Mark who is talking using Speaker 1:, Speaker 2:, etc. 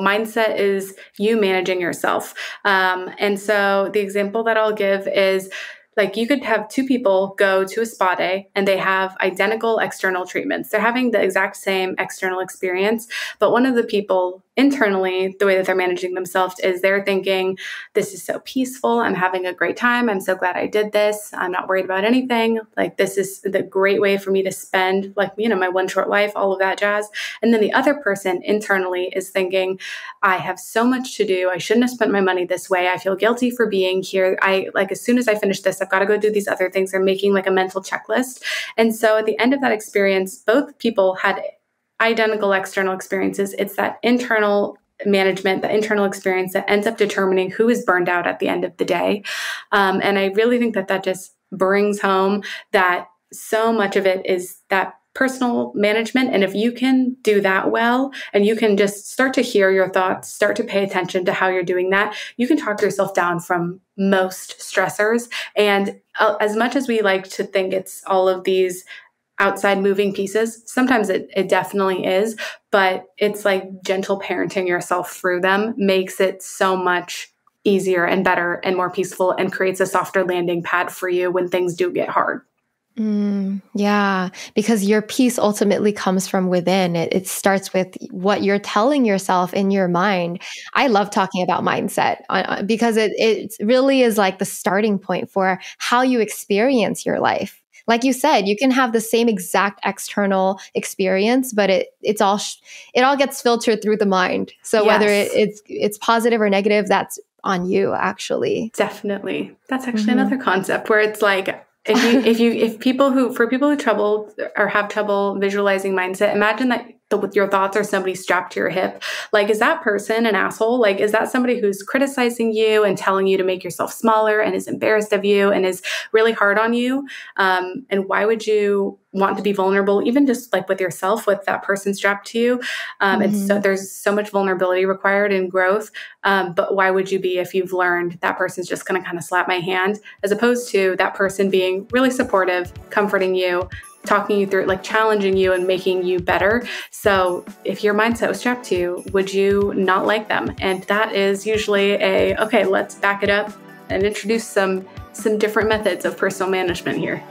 Speaker 1: mindset is you managing yourself. Um, and so the example that I'll give is like you could have two people go to a spa day and they have identical external treatments. They're having the exact same external experience, but one of the people internally, the way that they're managing themselves is they're thinking, This is so peaceful. I'm having a great time. I'm so glad I did this. I'm not worried about anything. Like, this is the great way for me to spend, like, you know, my one short life, all of that jazz. And then the other person internally is thinking, I have so much to do. I shouldn't have spent my money this way. I feel guilty for being here. I, like, as soon as I finish this, I've got to go do these other things. They're making like a mental checklist. And so at the end of that experience, both people had identical external experiences. It's that internal management, the internal experience that ends up determining who is burned out at the end of the day. Um, and I really think that that just brings home that so much of it is that personal management. And if you can do that well and you can just start to hear your thoughts, start to pay attention to how you're doing that, you can talk yourself down from most stressors. And uh, as much as we like to think it's all of these outside moving pieces. Sometimes it, it definitely is, but it's like gentle parenting yourself through them makes it so much easier and better and more peaceful and creates a softer landing pad for you when things do get hard.
Speaker 2: Mm, yeah, because your peace ultimately comes from within. It, it, starts with what you're telling yourself in your mind. I love talking about mindset uh, uh, because it, it really is like the starting point for how you experience your life like you said you can have the same exact external experience but it it's all sh- it all gets filtered through the mind so yes. whether it, it's it's positive or negative that's on you actually
Speaker 1: definitely that's actually mm-hmm. another concept where it's like if you if you if people who for people who trouble or have trouble visualizing mindset imagine that the, your thoughts or somebody strapped to your hip. Like, is that person an asshole? Like, is that somebody who's criticizing you and telling you to make yourself smaller and is embarrassed of you and is really hard on you? Um, and why would you want to be vulnerable, even just like with yourself, with that person strapped to you? Um, mm-hmm. And so there's so much vulnerability required in growth. Um, but why would you be if you've learned that person's just going to kind of slap my hand, as opposed to that person being really supportive, comforting you, talking you through, like challenging you and making you better. So if your mindset was strapped to you, would you not like them? And that is usually a okay, let's back it up and introduce some some different methods of personal management here.